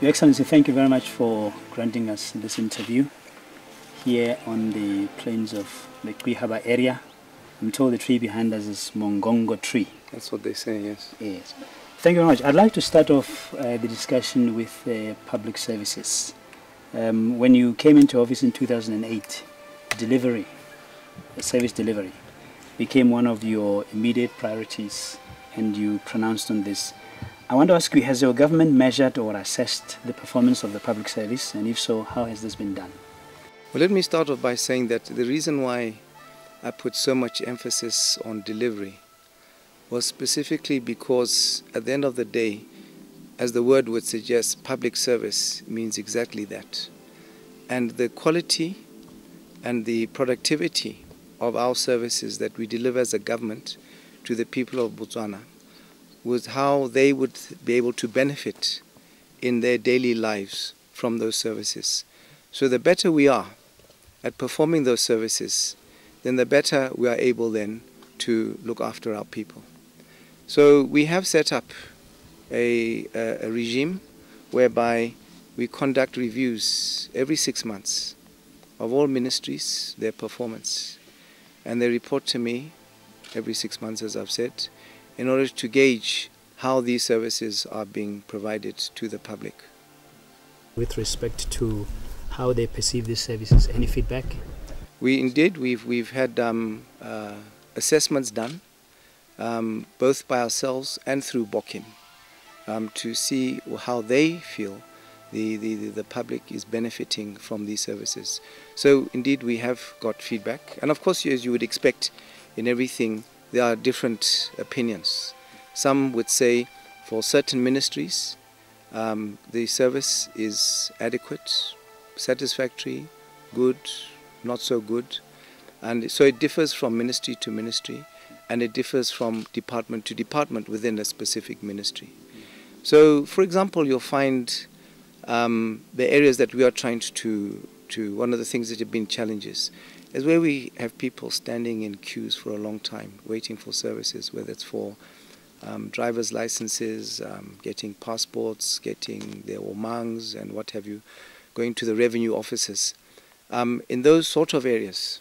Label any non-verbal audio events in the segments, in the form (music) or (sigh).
Your Excellency, thank you very much for granting us this interview here on the plains of the Kwihaba area. I'm told the tree behind us is Mongongo tree. That's what they say, yes. Yes. Thank you very much. I'd like to start off uh, the discussion with uh, public services. Um, when you came into office in 2008, delivery, service delivery, became one of your immediate priorities and you pronounced on this. I want to ask you, has your government measured or assessed the performance of the public service? And if so, how has this been done? Well, let me start off by saying that the reason why I put so much emphasis on delivery was specifically because at the end of the day, as the word would suggest, public service means exactly that. And the quality and the productivity of our services that we deliver as a government to the people of Botswana was how they would be able to benefit in their daily lives from those services. So the better we are at performing those services, then the better we are able then to look after our people. So we have set up a, a, a regime whereby we conduct reviews every six months of all ministries, their performance. And they report to me every six months, as I've said, in order to gauge how these services are being provided to the public. With respect to how they perceive these services, any feedback? We indeed, we've, we've had um, uh, assessments done, um, both by ourselves and through BOCCIM, um, to see how they feel the, the, the public is benefiting from these services. So indeed we have got feedback. And of course, as you would expect in everything, there are different opinions. Some would say for certain ministries, um, the service is adequate, satisfactory, good, not so good. And so it differs from ministry to ministry and it differs from department to department within a specific ministry. So, for example, you'll find um, the areas that we are trying to, to, one of the things that have been challenges is where we have people standing in queues for a long time waiting for services, whether it's for um, driver's licenses, um, getting passports, getting their omangs and what have you, going to the revenue offices. Um, in those sort of areas,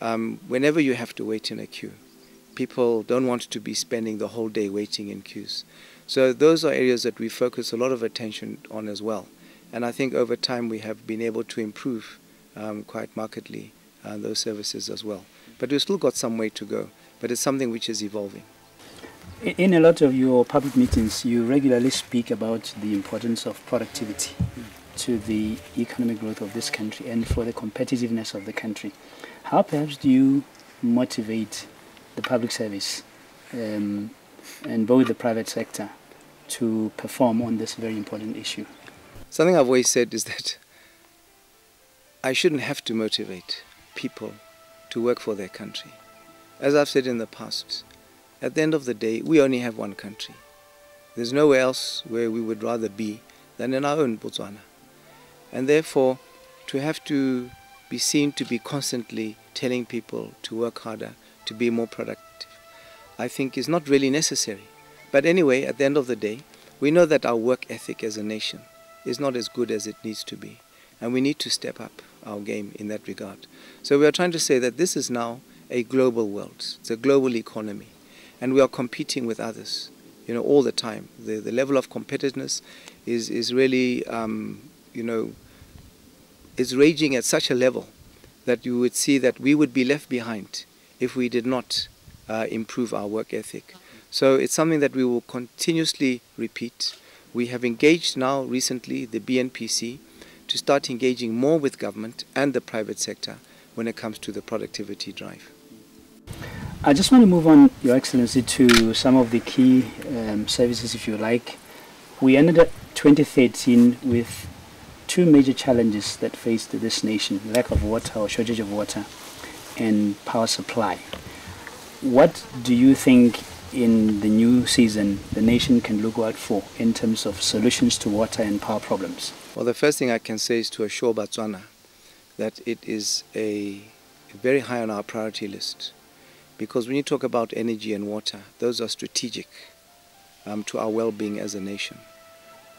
um, whenever you have to wait in a queue, people don't want to be spending the whole day waiting in queues. So those are areas that we focus a lot of attention on as well. And I think over time we have been able to improve um, quite markedly uh, those services as well. But we've still got some way to go. But it's something which is evolving. In a lot of your public meetings, you regularly speak about the importance of productivity to the economic growth of this country and for the competitiveness of the country. How perhaps do you motivate the public service um, and both the private sector to perform on this very important issue? Something I've always said is that I shouldn't have to motivate people to work for their country. As I've said in the past, at the end of the day, we only have one country. There's nowhere else where we would rather be than in our own Botswana. And therefore, to have to be seen to be constantly telling people to work harder, to be more productive, I think is not really necessary. But anyway, at the end of the day, we know that our work ethic as a nation is not as good as it needs to be. And we need to step up our game in that regard. So we are trying to say that this is now a global world. It's a global economy. And we are competing with others, you know, all the time. The, the level of competitiveness is, is really, um, you know, is raging at such a level that you would see that we would be left behind if we did not uh, improve our work ethic. So it's something that we will continuously repeat. We have engaged now recently the BNPC to start engaging more with government and the private sector when it comes to the productivity drive. I just want to move on, Your Excellency, to some of the key um, services, if you like. We ended up 2013 with two major challenges that faced this nation lack of water or shortage of water and power supply. What do you think in the new season the nation can look out for in terms of solutions to water and power problems? Well, the first thing I can say is to assure Batswana that it is a very high on our priority list because when you talk about energy and water, those are strategic um, to our well-being as a nation.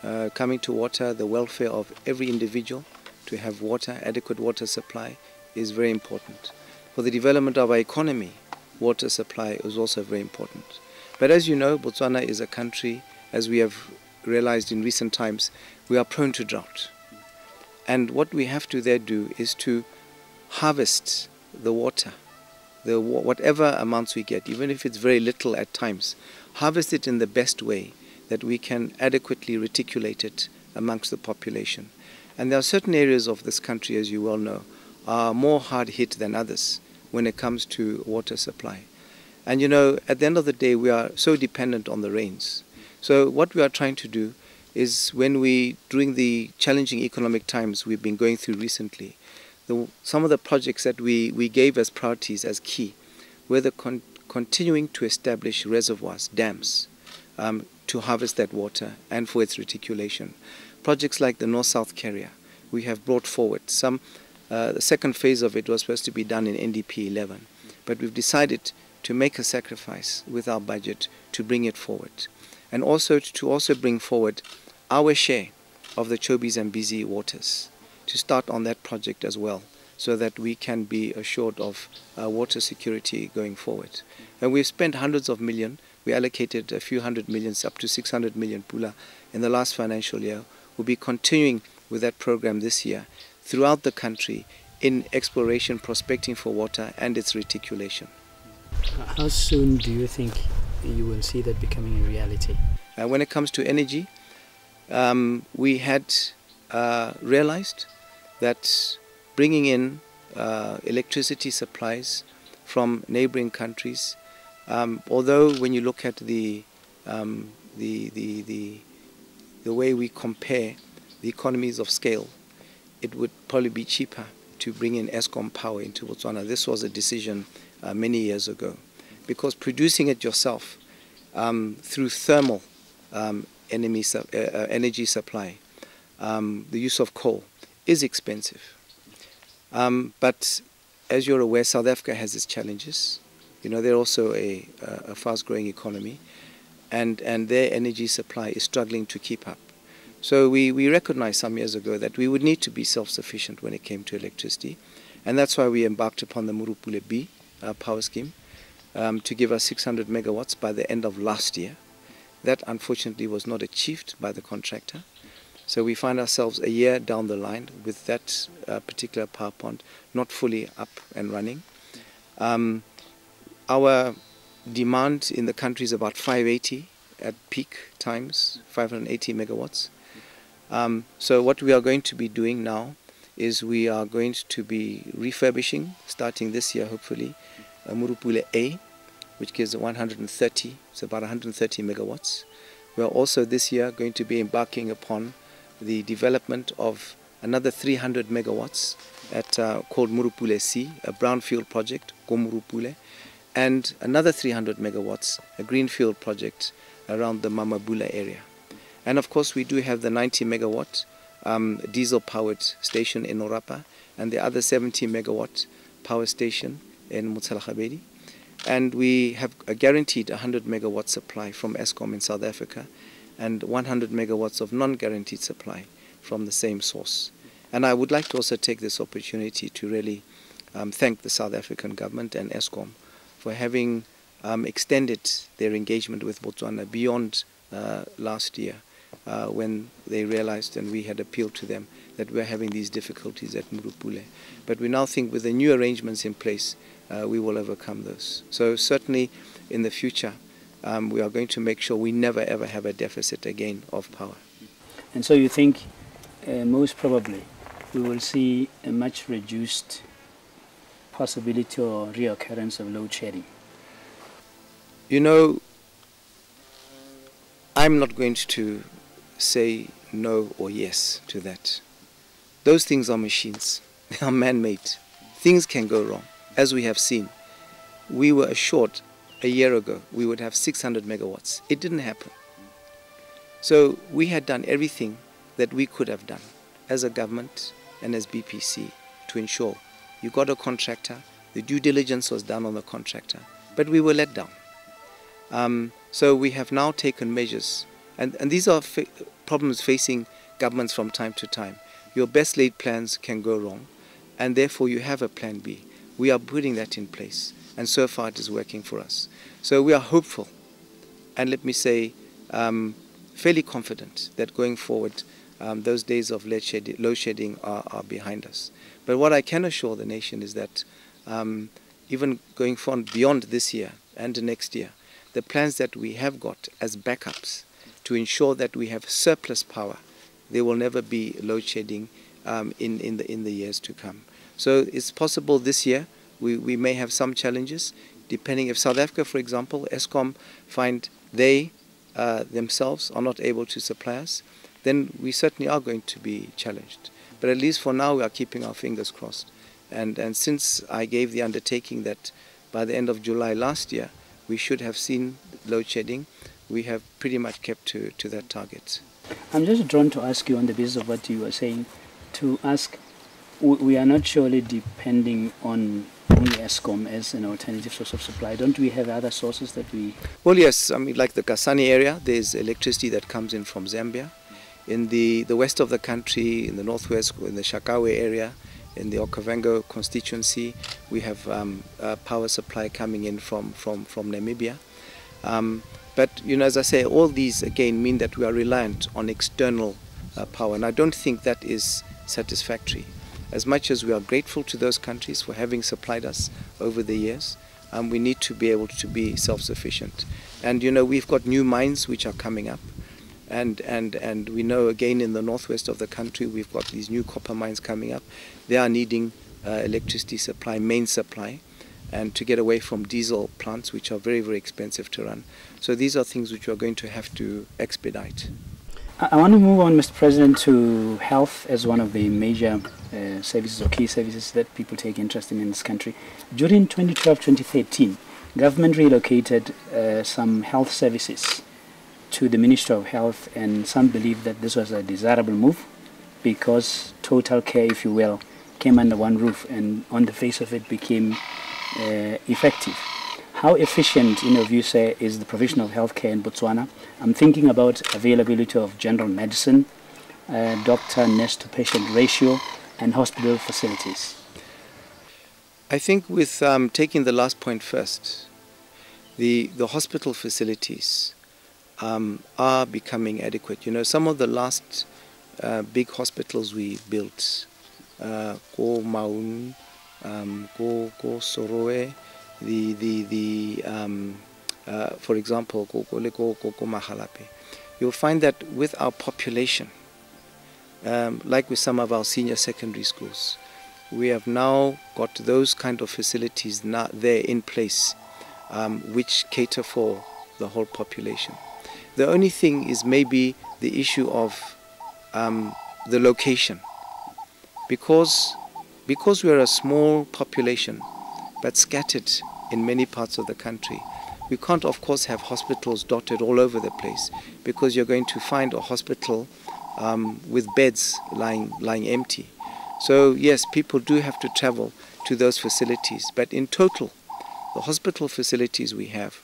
uh, coming to water, the welfare of every individual to have water, adequate water supply is very important. For the development of our economy, water supply is also very important. But as you know, Botswana is a country, as we have realized in recent times, we are prone to drought. And what we have to there do is to harvest the water, the whatever amounts we get, even if it's very little at times, harvest it in the best way that we can adequately reticulate it amongst the population. And there are certain areas of this country, as you well know, are more hard hit than others when it comes to water supply. And you know, at the end of the day, we are so dependent on the rains. So what we are trying to do is when we, during the challenging economic times we've been going through recently, the, some of the projects that we, we gave as priorities as key were the con continuing to establish reservoirs, dams, um, to harvest that water and for its reticulation. Projects like the North-South Carrier, we have brought forward. Some, uh, the second phase of it was supposed to be done in NDP 11, but we've decided to make a sacrifice with our budget to bring it forward. And also to also bring forward our share of the Chobe Zambezi waters, to start on that project as well, so that we can be assured of uh, water security going forward. And we've spent hundreds of millions we allocated a few hundred millions, up to 600 million pula in the last financial year. We'll be continuing with that program this year throughout the country in exploration, prospecting for water and its reticulation. How soon do you think you will see that becoming a reality? Uh, when it comes to energy, um, we had uh, realized that bringing in uh, electricity supplies from neighboring countries um, although when you look at the, um, the, the, the, the way we compare the economies of scale, it would probably be cheaper to bring in Eskom power into Botswana. This was a decision uh, many years ago. Because producing it yourself um, through thermal um, enemy uh, uh, energy supply, um, the use of coal, is expensive. Um, but as you're aware, South Africa has its challenges. You know, they're also a, a fast-growing economy, and, and their energy supply is struggling to keep up. So we, we recognized some years ago that we would need to be self-sufficient when it came to electricity, and that's why we embarked upon the Morupule B uh, power scheme um, to give us 600 megawatts by the end of last year. That unfortunately was not achieved by the contractor. So we find ourselves a year down the line with that uh, particular power plant not fully up and running. Um, our demand in the country is about 580 at peak times, 580 megawatts. Um, so what we are going to be doing now is we are going to be refurbishing, starting this year hopefully, uh, Morupule A, which gives 130, it's about 130 megawatts. We are also this year going to be embarking upon the development of another 300 megawatts at uh, called Morupule C, a brownfield project, Komurupule, and another 300 megawatts, a greenfield project around the Mmamabula area. And of course, we do have the 90 megawatt um, diesel powered station in Orapa and the other 70 megawatt power station in Matshelagabedi. And we have a guaranteed 100 megawatt supply from Eskom in South Africa and 100 megawatts of non guaranteed supply from the same source. And I would like to also take this opportunity to really um, thank the South African government and Eskom for having um, extended their engagement with Botswana beyond uh, last year uh, when they realized and we had appealed to them that we're having these difficulties at Morupule. But we now think with the new arrangements in place, uh, we will overcome this. So certainly in the future, um, we are going to make sure we never ever have a deficit again of power. And so you think uh, most probably we will see a much reduced possibility or reoccurrence of load shedding? You know, I'm not going to say no or yes to that. Those things are machines. (laughs) They are man-made. Things can go wrong, as we have seen. We were assured a year ago we would have 600 megawatts. It didn't happen. So we had done everything that we could have done as a government and as BPC to ensure you got a contractor, the due diligence was done on the contractor, but we were let down. Um, so we have now taken measures And, and these are fa- problems facing governments from time to time. Your best laid plans can go wrong, and therefore you have a plan B. We are putting that in place, and so far it is working for us. So we are hopeful, and let me say, um, fairly confident that going forward, um, those days of load shedding, are, are, behind us. But what I can assure the nation is that um, even going forward beyond this year and next year, the plans that we have got as backups to ensure that we have surplus power, there will never be load shedding um, in, in, the, in the years to come. So it's possible this year we, we may have some challenges, depending if South Africa, for example, Eskom find they uh, themselves are not able to supply us, then we certainly are going to be challenged. But at least for now, we are keeping our fingers crossed. And, and since I gave the undertaking that by the end of July last year, we should have seen load shedding, we have pretty much kept to, to that target. I'm just drawn to ask you on the basis of what you were saying, to ask, we are not surely depending on only Eskom as an alternative source of supply. Don't we have other sources that we... Well, yes. I mean, like the Kasane area, there's electricity that comes in from Zambia. In the, the west of the country, in the northwest, in the Shakawe area, in the Okavango constituency, we have um, power supply coming in from, from, from Namibia. Um, but, you know, as I say, all these, again, mean that we are reliant on external uh, power. And I don't think that is satisfactory. As much as we are grateful to those countries for having supplied us over the years, um, we need to be able to be self-sufficient. And, you know, we've got new mines which are coming up. And, and, and we know again in the northwest of the country we've got these new copper mines coming up. They are needing uh, electricity supply, main supply, and to get away from diesel plants which are very, very expensive to run. So these are things which we are going to have to expedite. I want to move on, Mr. President, to health as one of the major uh, services or key services that people take interest in in this country. During 2012-2013, government relocated uh, some health services to the Ministry of Health and some believe that this was a desirable move because total care, if you will, came under one roof and on the face of it became uh, effective. How efficient, in your view, sir, is the provision of healthcare in Botswana? I'm thinking about availability of general medicine, uh, doctor nurse to patient ratio, and hospital facilities. I think with um, taking the last point first, the, the hospital facilities um, are becoming adequate. You know, some of the last uh, big hospitals we built, uh, Ko Maun, um, Ko, Ko Serowe, the, the, the um, uh, for example, Mahalapye, you'll find that with our population, um, like with some of our senior secondary schools, we have now got those kind of facilities now there in place um, which cater for the whole population. The only thing is maybe the issue of um, the location. Because, because we're a small population, but scattered in many parts of the country, we can't, of course, have hospitals dotted all over the place because you're going to find a hospital um, with beds lying, lying empty. So, yes, people do have to travel to those facilities, but in total, the hospital facilities we have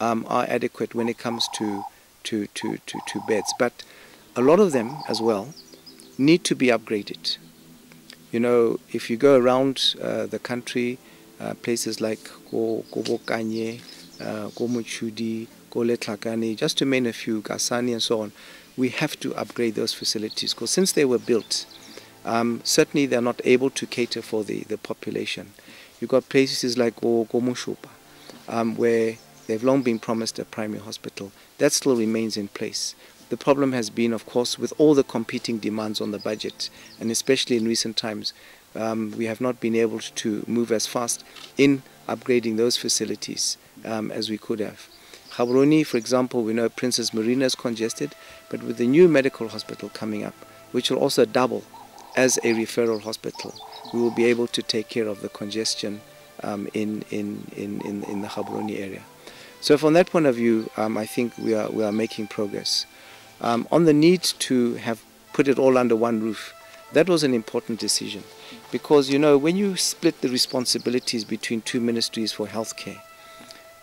um, are adequate when it comes to, to, to, to, to beds. But a lot of them as well need to be upgraded. You know, if you go around uh, the country, uh, places like Ko, Kanye, uh, Ko Mochudi, Ko Letlhakane, just to name a few, Kasane and so on, we have to upgrade those facilities because since they were built, um, certainly they're not able to cater for the, the population. You've got places like Ko um, where they've long been promised a primary hospital. That still remains in place. The problem has been, of course, with all the competing demands on the budget, and especially in recent times, um, we have not been able to move as fast in upgrading those facilities um, as we could have. Gaborone, for example, we know Princess Marina is congested, but with the new medical hospital coming up, which will also double as a referral hospital, we will be able to take care of the congestion um, in, in, in, in, in the Gaborone area. So from that point of view, um, I think we are, we are making progress. Um, on the need to have put it all under one roof, that was an important decision because you know when you split the responsibilities between two ministries for healthcare,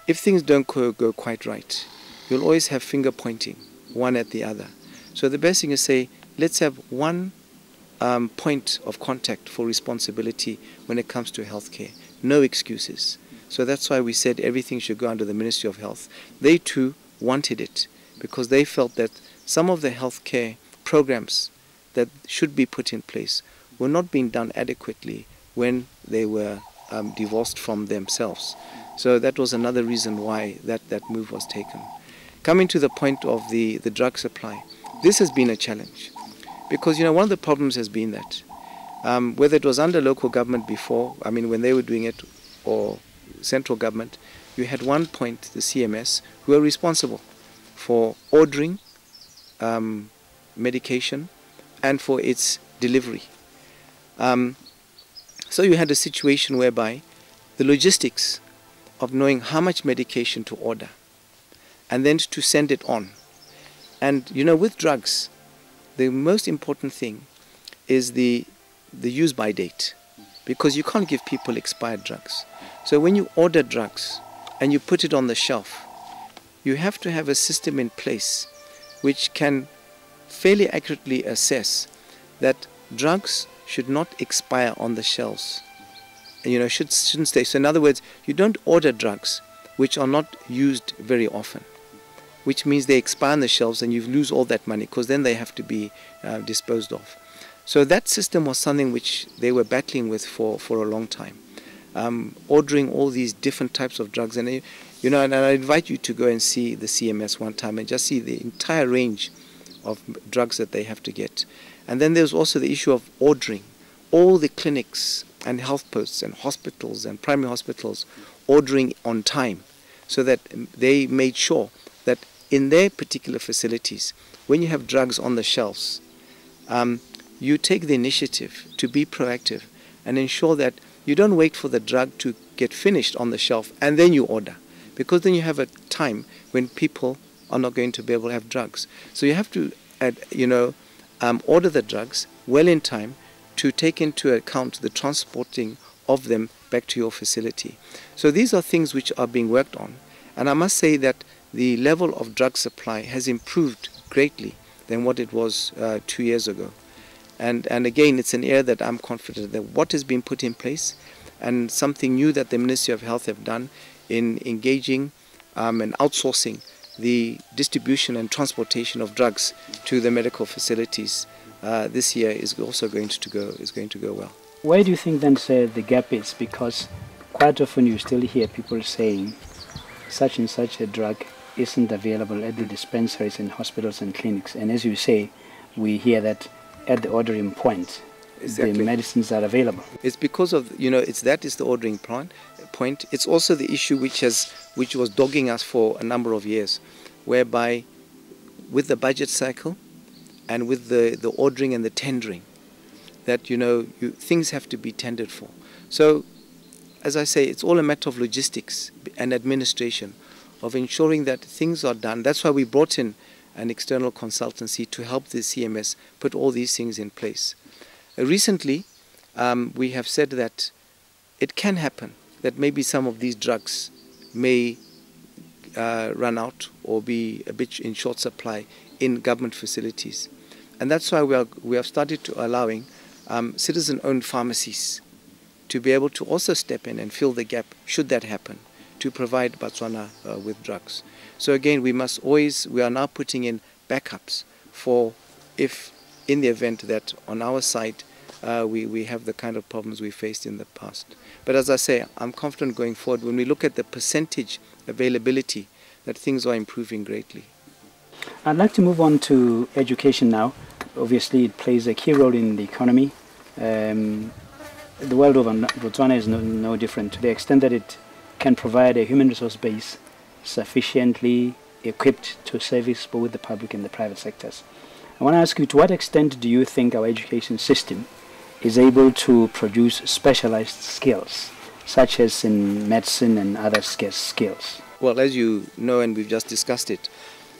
if things don't go, go quite right, you'll always have finger pointing one at the other. So the best thing is say, let's have one um, point of contact for responsibility when it comes to healthcare. No excuses. So that's why we said everything should go under the Ministry of Health. They too wanted it because they felt that some of the healthcare programs that should be put in place were not being done adequately when they were um, divorced from themselves. So that was another reason why that, that move was taken. Coming to the point of the, the drug supply, this has been a challenge because you know one of the problems has been that um, whether it was under local government before, I mean when they were doing it, or central government, you had one point the CMS who were responsible for ordering um, medication and for its delivery. Um, so you had a situation whereby the logistics of knowing how much medication to order and then to send it on. And you know, with drugs, the most important thing is the, the use by date because you can't give people expired drugs. So when you order drugs and you put it on the shelf, you have to have a system in place which can fairly accurately assess that drugs should not expire on the shelves. And you know, should, shouldn't stay. So in other words, you don't order drugs which are not used very often, which means they expire on the shelves and you lose all that money because then they have to be uh, disposed of. So that system was something which they were battling with for, for a long time. Um, ordering all these different types of drugs. And, you know, and I invite you to go and see the CMS one time and just see the entire range of drugs that they have to get. And then there's also the issue of ordering. All the clinics and health posts and hospitals and primary hospitals ordering on time so that they made sure that in their particular facilities, when you have drugs on the shelves, um, you take the initiative to be proactive and ensure that you don't wait for the drug to get finished on the shelf and then you order. Because then you have a time when people are not going to be able to have drugs. So you have to, add, you know, um, order the drugs well in time to take into account the transporting of them back to your facility. So these are things which are being worked on. And I must say that the level of drug supply has improved greatly than what it was uh, two years ago. And, and again, it's an area that I'm confident that what has been put in place and something new that the Ministry of Health have done in engaging um, and outsourcing the distribution and transportation of drugs to the medical facilities uh, this year is also going to go is going to go well. Where do you think then say the gap is? Because quite often you still hear people saying such and such a drug isn't available at the dispensaries and hospitals and clinics. And as you say, we hear that at the ordering point, exactly. the medicines are available. It's because of you know it's that is the ordering point. Point. It's also the issue which has which was dogging us for a number of years, whereby with the budget cycle and with the, the ordering and the tendering, that you know you, things have to be tendered for. So, as I say, it's all a matter of logistics and administration, of ensuring that things are done. That's why we brought in an external consultancy to help the CMS put all these things in place. Uh, recently, um, we have said that it can happen that maybe some of these drugs may uh, run out or be a bit in short supply in government facilities. And that's why we, are, we have started to allowing um, citizen-owned pharmacies to be able to also step in and fill the gap should that happen to provide Batswana uh, with drugs. So again, we must always, we are now putting in backups for if in the event that on our side uh, we, we have the kind of problems we faced in the past. But as I say, I'm confident going forward when we look at the percentage availability that things are improving greatly. I'd like to move on to education now. Obviously, it plays a key role in the economy. Um, the world over Botswana is no, no different to the extent that it can provide a human resource base sufficiently equipped to service both the public and the private sectors. I want to ask you, to what extent do you think our education system is able to produce specialized skills, such as in medicine and other skills? Well, as you know, and we've just discussed it,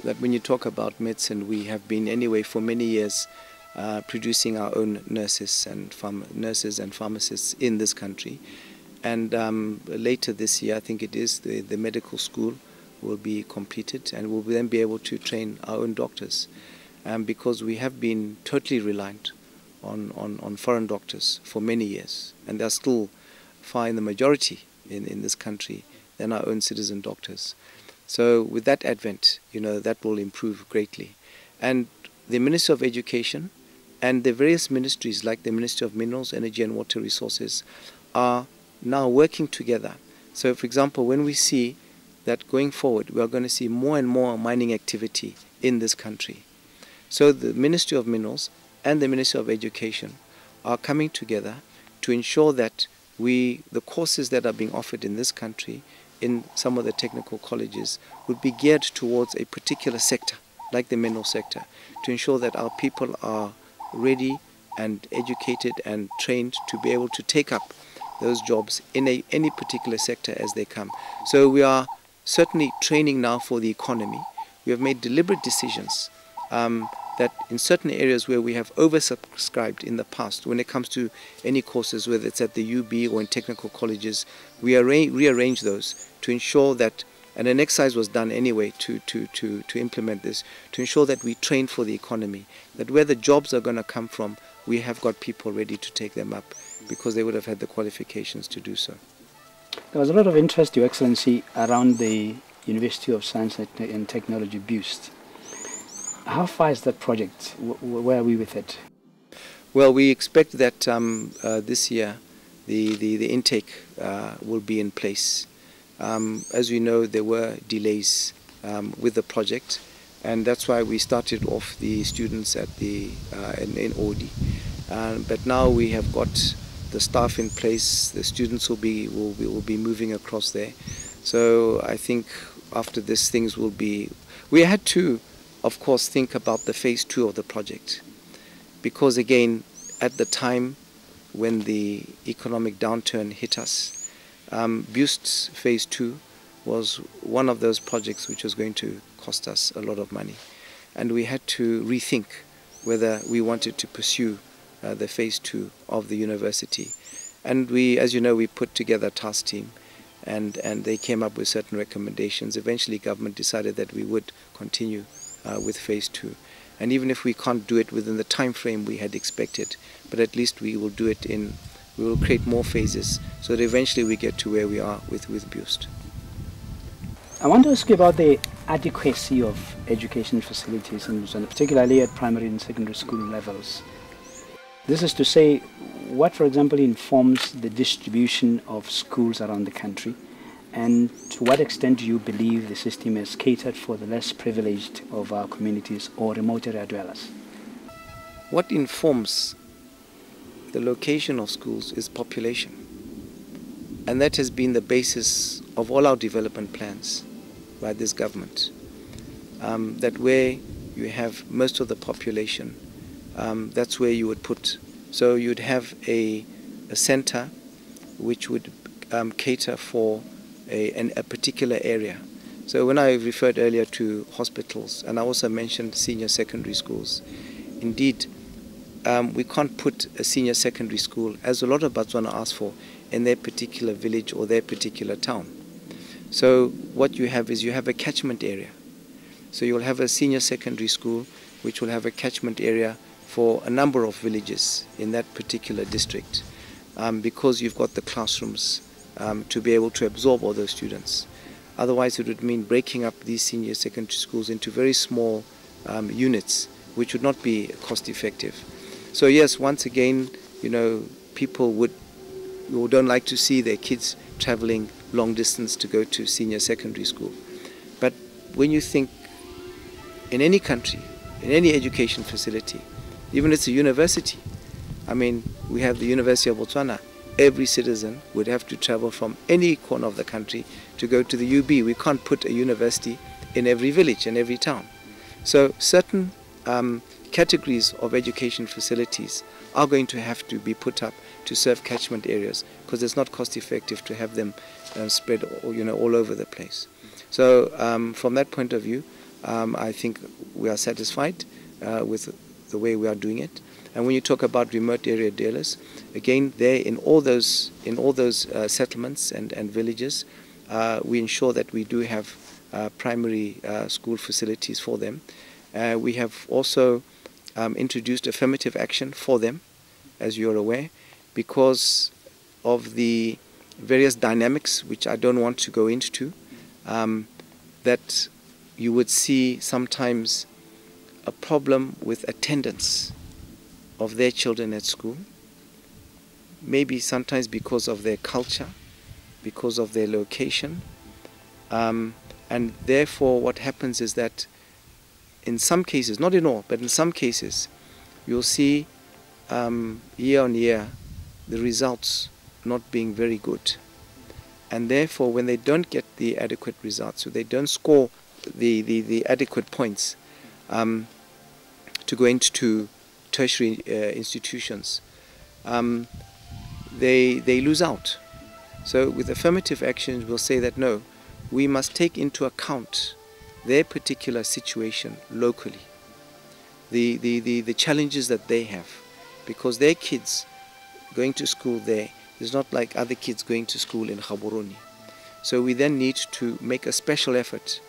that when you talk about medicine, we have been anyway for many years uh, producing our own nurses and nurses and pharmacists in this country. And um, later this year, I think it is, the, the medical school will be completed and we'll then be able to train our own doctors um, because we have been totally reliant on, on, on foreign doctors for many years and they're still far in the majority in, in this country than our own citizen doctors. So with that advent, you know, that will improve greatly. And the Minister of Education and the various ministries like the Ministry of Minerals, Energy and Water Resources are now working together. So for example, when we see that going forward we are going to see more and more mining activity in this country. So the Ministry of Minerals and the Ministry of Education are coming together to ensure that we, the courses that are being offered in this country in some of the technical colleges would be geared towards a particular sector, like the mineral sector, to ensure that our people are ready and educated and trained to be able to take up those jobs in a, any particular sector as they come. So we are certainly training now for the economy. We have made deliberate decisions um, that in certain areas where we have oversubscribed in the past, when it comes to any courses, whether it's at the UB or in technical colleges, we rearrange those to ensure that, and an exercise was done anyway to, to, to, to implement this, to ensure that we train for the economy, that where the jobs are going to come from, we have got people ready to take them up because they would have had the qualifications to do so. There was a lot of interest, Your Excellency, around the University of Science and Technology BIUST. How far is that project? Where are we with it? Well, we expect that um, uh, this year the, the, the intake uh, will be in place. Um, as we know, there were delays um, with the project, and that's why we started off the students at the uh, in, in Odi. Uh, but now we have got the staff in place. The students will be will be, will be moving across there. So I think after this, things will be. We had to of course, think about the phase two of the project. Because again, at the time when the economic downturn hit us, um, BIUST's phase two was one of those projects which was going to cost us a lot of money. And we had to rethink whether we wanted to pursue uh, the phase two of the university. And we, as you know, we put together a task team and, and they came up with certain recommendations. Eventually government decided that we would continue uh, with phase two. And even if we can't do it within the time frame we had expected, but at least we will do it in, we will create more phases so that eventually we get to where we are with, with BIUST. I want to ask you about the adequacy of education facilities in particularly at primary and secondary school levels. This is to say, what, for example, informs the distribution of schools around the country, and to what extent do you believe the system is catered for the less privileged of our communities or remote area dwellers? What informs the location of schools is population. And that has been the basis of all our development plans by this government. Um, that where you have most of the population, um, that's where you would put. So you'd have a, a center which would um, cater for a, an, a particular area. So when I referred earlier to hospitals, and I also mentioned senior secondary schools, indeed, um, we can't put a senior secondary school, as a lot of Batswana ask for, in their particular village or their particular town. So what you have is you have a catchment area. So you'll have a senior secondary school which will have a catchment area for a number of villages in that particular district um, because you've got the classrooms um, to be able to absorb all those students. Otherwise, it would mean breaking up these senior secondary schools into very small um, units, which would not be cost effective. So yes, once again, you know, people would who don't like to see their kids traveling long distance to go to senior secondary school. But when you think in any country, in any education facility, even it's a university, I mean, we have the University of Botswana, every citizen would have to travel from any corner of the country to go to the UB. We can't put a university in every village and every town. So certain um, categories of education facilities are going to have to be put up to serve catchment areas because it's not cost effective to have them uh, spread all, you know, all over the place. So um, from that point of view, um, I think we are satisfied uh, with the way we are doing it. And when you talk about remote area dealers, again, there in all those in all those uh, settlements and and villages, uh, we ensure that we do have uh, primary uh, school facilities for them. Uh, we have also um, introduced affirmative action for them, as you're aware, because of the various dynamics, which I don't want to go into, um, that you would see sometimes a problem with attendance of their children at school, maybe sometimes because of their culture, because of their location. Um, and therefore, what happens is that in some cases, not in all, but in some cases, you'll see um, year on year the results not being very good. And therefore, when they don't get the adequate results, so they don't score the, the, the adequate points um, to go into tertiary uh, institutions, um, they, they lose out. So with affirmative actions, we'll say that no, we must take into account their particular situation locally, the, the, the, the challenges that they have, because their kids going to school there is not like other kids going to school in Gaborone. So we then need to make a special effort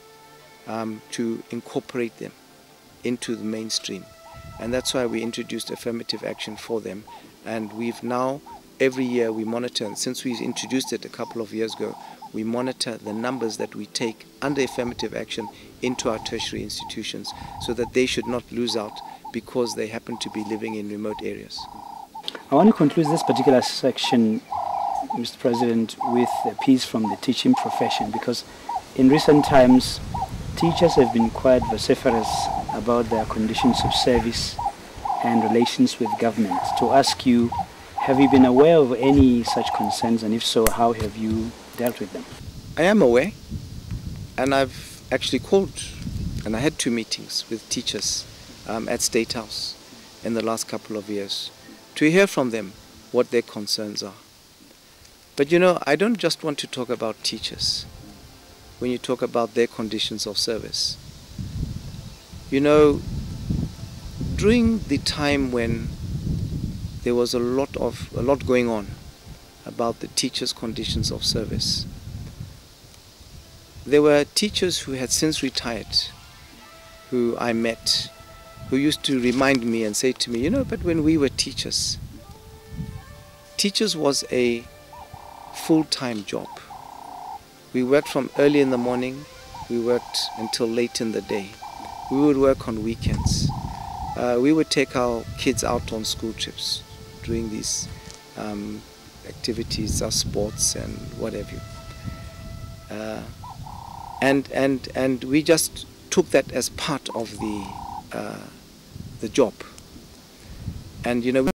um, to incorporate them into the mainstream. And that's why we introduced affirmative action for them. And we've now, every year we monitor, and since we introduced it a couple of years ago, we monitor the numbers that we take under affirmative action into our tertiary institutions so that they should not lose out because they happen to be living in remote areas. I want to conclude this particular section, Mr. President, with a piece from the teaching profession because in recent times, teachers have been quite vociferous about their conditions of service and relations with government. To ask you, have you been aware of any such concerns and if so, how have you dealt with them? I am aware and I've actually called and I had two meetings with teachers um, at State House in the last couple of years to hear from them what their concerns are. But you know, I don't just want to talk about teachers when you talk about their conditions of service. You know, during the time when there was a lot of a lot going on about the teachers' conditions of service, there were teachers who had since retired who I met who used to remind me and say to me, you know, but when we were teachers, teachers was a full-time job. We worked from early in the morning, we worked until late in the day. We would work on weekends. Uh, we would take our kids out on school trips doing these um, activities, our sports and whatever. Uh, and and and we just took that as part of the uh, the job. And you know,